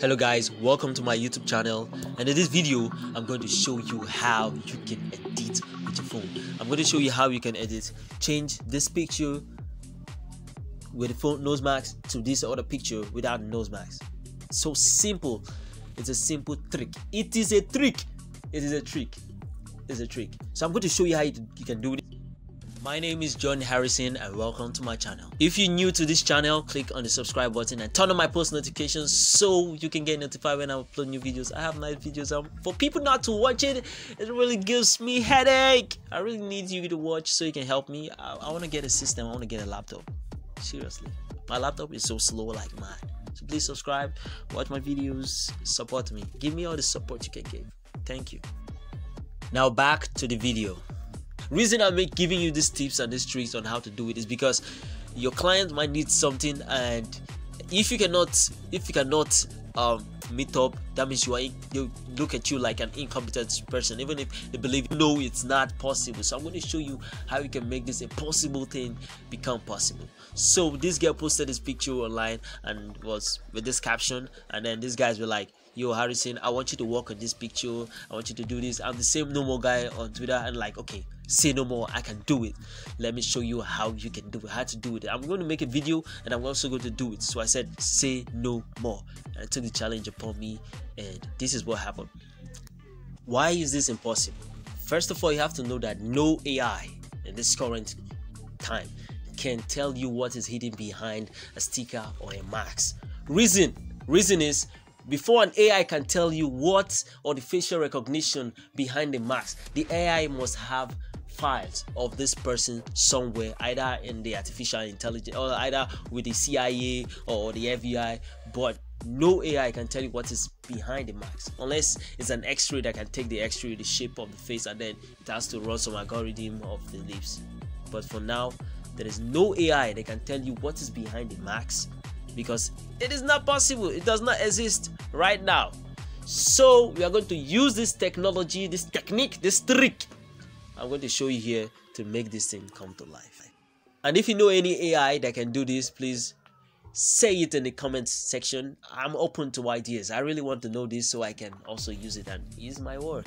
hello guys welcome to my youtube channel. And in this video i'm going to show you how you can edit with your phone. I'm going to show you how you can edit. Change this picture with the phone nose mask to this other picture without nose mask. So simple. It's a simple trick. It is a trick. It is a trick. It's a trick. So i'm going to show you how you, you can do it my name is John Harrison and welcome to my channel. If you're new to this channel, click on the subscribe button and turn on my post notifications so you can get notified when I upload new videos. I have nice videos um, for people not to watch it. It really gives me headache. I really need you to watch so you can help me. I, I want to get a system. I want to get a laptop. Seriously. My laptop is so slow like mine. So please subscribe, watch my videos, support me. Give me all the support you can give. Thank you. Now back to the video reason i'm giving you these tips and these tricks on how to do it is because your client might need something and if you cannot if you cannot um, meet up that means you are look at you like an incompetent person even if they believe no it's not possible. So i'm going to show you how you can make this impossible thing become possible. So this girl posted this picture online and was with this caption and then these guys were like yo harrison i want you to work on this picture. I want you to do this. I'm the same normal guy on twitter and like okay say no more i can do it. Let me show you how you can do it how to do it. I'm going to make a video and i'm also going to do it. So i said say no more. And i took the challenge upon me and this is what happened. Why is this impossible? First of all you have to know that no ai in this current time can tell you what is hidden behind a sticker or a mask. Reason reason is before an AI can tell you what or the facial recognition behind the mask, the AI must have files of this person somewhere, either in the artificial intelligence or either with the CIA or the FBI. But no AI can tell you what is behind the mask unless it's an x-ray that can take the x-ray the shape of the face and then it has to run some algorithm of the lips but for now there is no AI that can tell you what is behind the mask because it is not possible it does not exist right now so we are going to use this technology this technique this trick I'm going to show you here to make this thing come to life. And if you know any AI that can do this, please say it in the comments section. I'm open to ideas. I really want to know this so I can also use it and use my work.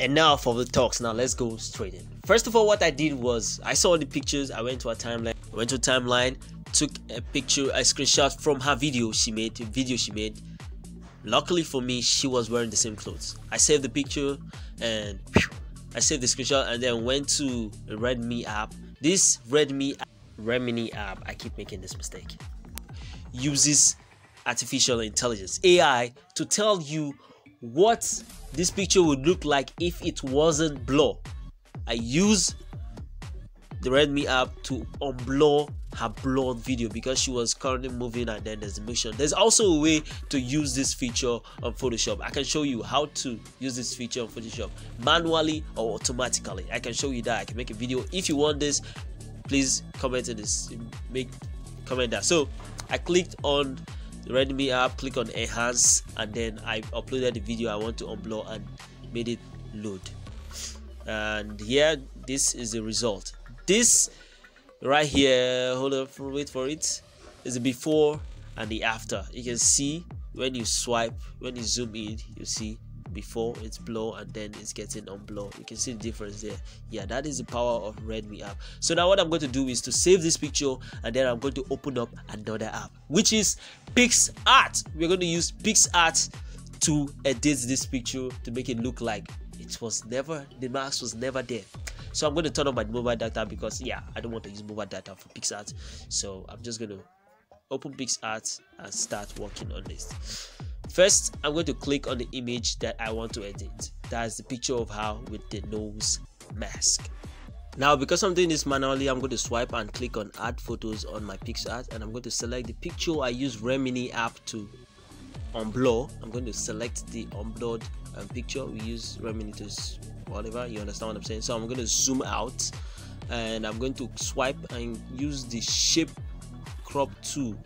And now for the talks. Now let's go straight in. First of all, what I did was I saw the pictures. I went to a timeline. I went to a timeline, took a picture, a screenshot from her video she made, video she made. Luckily for me, she was wearing the same clothes. I saved the picture and I saved the screenshot and then went to Redmi app. This Redmi Remini app, I keep making this mistake, uses artificial intelligence AI to tell you what this picture would look like if it wasn't blur. I use the Redmi app to unblur her blurred video because she was currently moving and then there's the motion. There's also a way to use this feature on Photoshop. I can show you how to use this feature on Photoshop manually or automatically. I can show you that. I can make a video. If you want this, please comment in this. Make comment that. So I clicked on the Redmi app, click on enhance, and then I uploaded the video I want to unblur and made it load. And here, this is the result this right here hold on wait for it. Is the before and the after. You can see when you swipe when you zoom in you see before it's blur and then it's getting on blur you can see the difference there. Yeah that is the power of redmi app. So now what i'm going to do is to save this picture and then i'm going to open up another app which is PicsArt we're going to use PicsArt to edit this picture to make it look like it was never the mask was never there. So i'm going to turn on my mobile data because yeah i don't want to use mobile data for PicsArt so i'm just going to open PicsArt and start working on this. First i'm going to click on the image that i want to edit. That's the picture of her with the nose mask. Now because i'm doing this manually i'm going to swipe and click on add photos on my PicsArt and i'm going to select the picture i use remini app to unblur i'm going to select the unblurred um, picture. We use remini whatever you understand what i'm saying? So i'm going to zoom out and i'm going to swipe and use the shape crop tool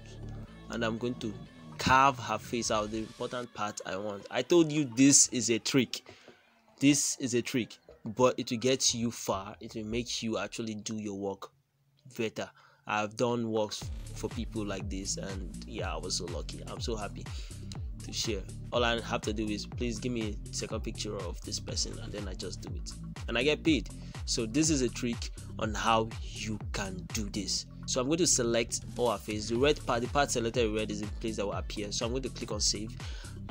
and i'm going to carve her face out the important part i want. I told you this is a trick. This is a trick but it will get you far. It will make you actually do your work better. I've done works for people like this, and yeah, I was so lucky. I'm so happy to share. All I have to do is please give me a second picture of this person, and then I just do it, and I get paid. So this is a trick on how you can do this. So I'm going to select our face. The red part, the part selected red is the place that will appear. So I'm going to click on save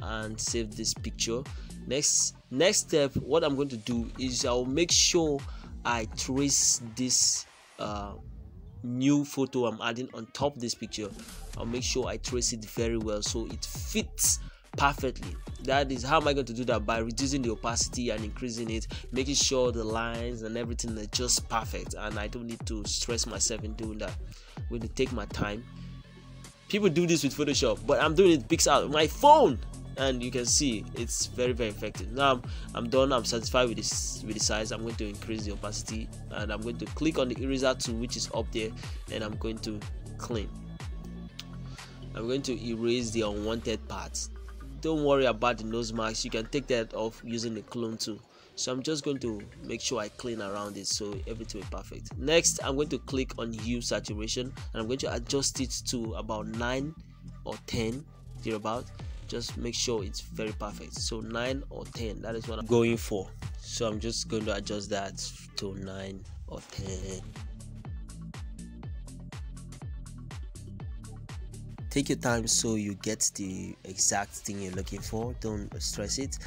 and save this picture. Next, next step, what I'm going to do is I'll make sure I trace this uh, new photo I'm adding on top this picture. I'll make sure I trace it very well so it fits perfectly. That is how am i going to do that? By reducing the opacity and increasing it making sure the lines and everything are just perfect and i don't need to stress myself in doing that. I'm going to take my time. People do this with photoshop but i'm doing it pixel my phone and you can see it's very very effective. Now i'm done. I'm satisfied with this with the size. I'm going to increase the opacity and i'm going to click on the eraser tool which is up there and i'm going to clean. I'm going to erase the unwanted parts. Don't worry about the nose marks. You can take that off using the clone tool. So i'm just going to make sure i clean around it so everything is perfect. Next i'm going to click on hue saturation and i'm going to adjust it to about 9 or 10 about. Just make sure it's very perfect. So 9 or 10 that is what i'm going for. So i'm just going to adjust that to 9 or 10 take your time so you get the exact thing you're looking for. Don't stress it.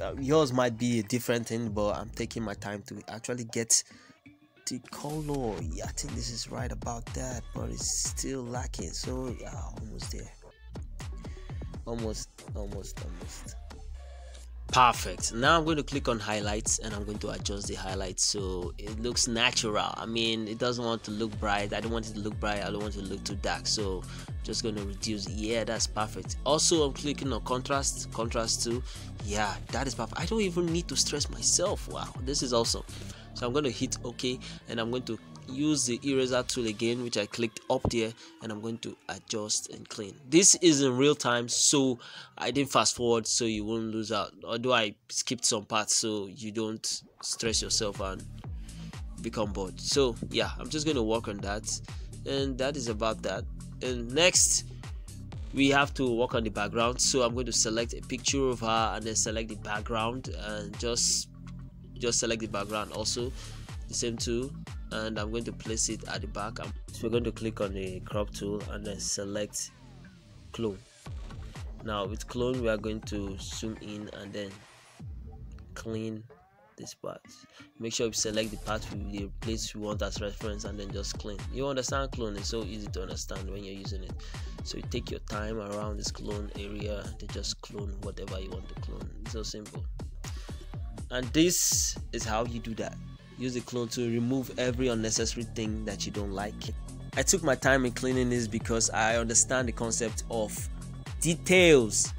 Uh, yours might be a different thing but i'm taking my time to actually get the color. Yeah i think this is right about that but it's still lacking. So yeah almost there almost almost almost. Perfect. Now i'm going to click on highlights and i'm going to adjust the highlights so it looks natural. I mean it doesn't want to look bright. I don't want it to look bright. I don't want it to look too dark. So just going to reduce. Yeah that's perfect. Also i'm clicking on contrast contrast too. Yeah that is perfect. I don't even need to stress myself. Wow this is awesome. So i'm going to hit ok and i'm going to use the eraser tool again which I clicked up there and I'm going to adjust and clean. This is in real time so I didn't fast forward so you won't lose out. Although I skipped some parts so you don't stress yourself and become bored. So yeah I'm just going to work on that and that is about that. And next we have to work on the background. So I'm going to select a picture of her and then select the background and just just select the background also. The same tool and I'm going to place it at the back. So we're going to click on the crop tool and then select clone. Now with clone we are going to zoom in and then clean this part. Make sure you select the part with the place you want as reference and then just clean. You understand clone is so easy to understand when you're using it. So you take your time around this clone area to just clone whatever you want to clone. It's so simple. And this is how you do that use the clone to remove every unnecessary thing that you don't like. I took my time in cleaning this because I understand the concept of details.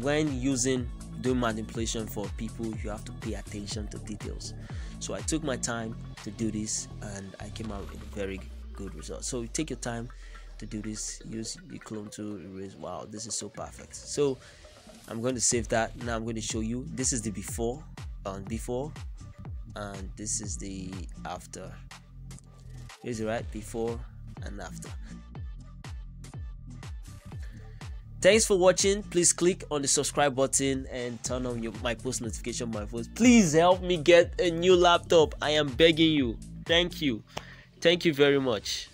When using doing manipulation for people, you have to pay attention to details. So I took my time to do this and I came out with a very good result. So take your time to do this. Use the clone to erase. Wow, this is so perfect. So I'm going to save that. Now I'm going to show you. This is the before and before and this is the after. Here's the right before and after. Thanks for watching. Please click on the subscribe button and turn on your my post notification. My voice please help me get a new laptop. I am begging you. Thank you. Thank you very much